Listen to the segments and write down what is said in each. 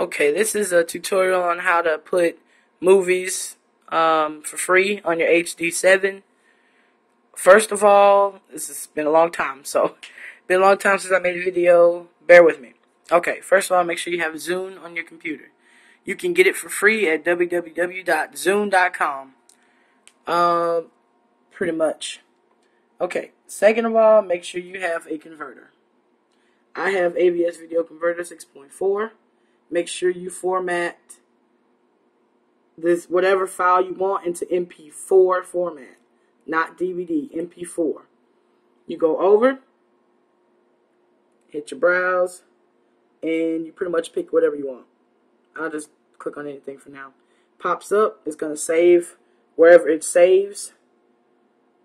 Okay, this is a tutorial on how to put movies um, for free on your HD7. First of all, this has been a long time, so been a long time since I made a video. Bear with me. Okay, first of all, make sure you have Zune on your computer. You can get it for free at www.zune.com. Uh, pretty much. Okay, second of all, make sure you have a converter. I have AVS Video Converter 6.4 make sure you format this whatever file you want into MP4 format, not DVD, MP4. You go over, hit your browse, and you pretty much pick whatever you want. I'll just click on anything for now. Pops up, it's going to save wherever it saves.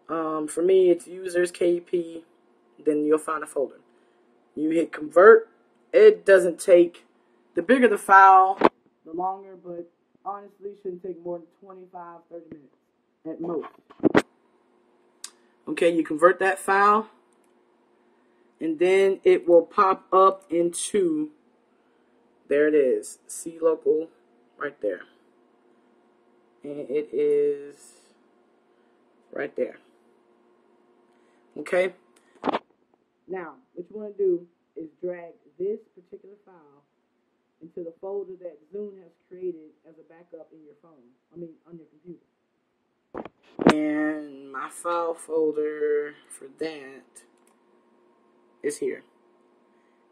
Um, for me, it's users, KP, then you'll find a folder. You hit convert. It doesn't take the bigger the file, the longer, but honestly shouldn't take more than 25, 30 minutes at most. Okay, you convert that file, and then it will pop up into, there it is, C local right there. And it is right there. Okay? Now, what you want to do is drag this particular file into the folder that Zune has created as a backup in your phone. I mean, on your computer. And my file folder for that is here.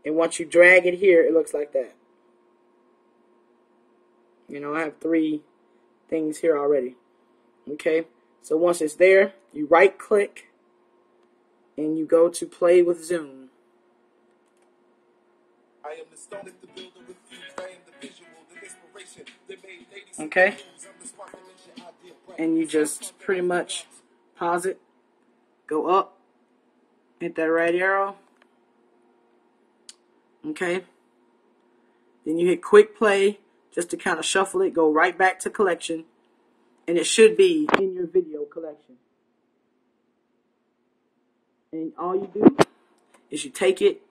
And once you drag it here, it looks like that. You know, I have three things here already. Okay, so once it's there, you right click and you go to play with Zune. I am the stone the builder with Okay? And you just pretty much pause it, go up, hit that right arrow. Okay? Then you hit quick play just to kind of shuffle it, go right back to collection, and it should be in your video collection. And all you do is you take it,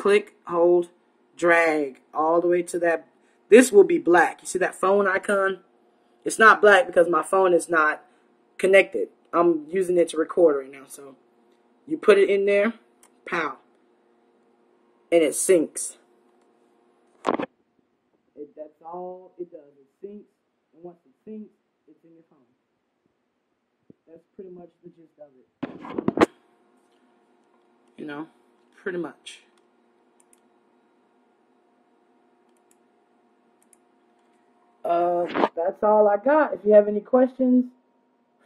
click, hold, drag all the way to that this will be black. You see that phone icon? It's not black because my phone is not connected. I'm using it to record right now. So you put it in there, pow, and it syncs. It, that's all it does. It syncs, and once it syncs, it's in your phone. That's pretty much the gist of it. You know, pretty much. Uh, that's all I got. If you have any questions,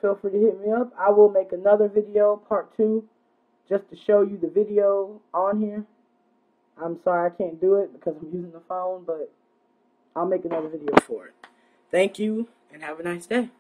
feel free to hit me up. I will make another video, part two, just to show you the video on here. I'm sorry I can't do it because I'm using the phone, but I'll make another video for it. Thank you, and have a nice day.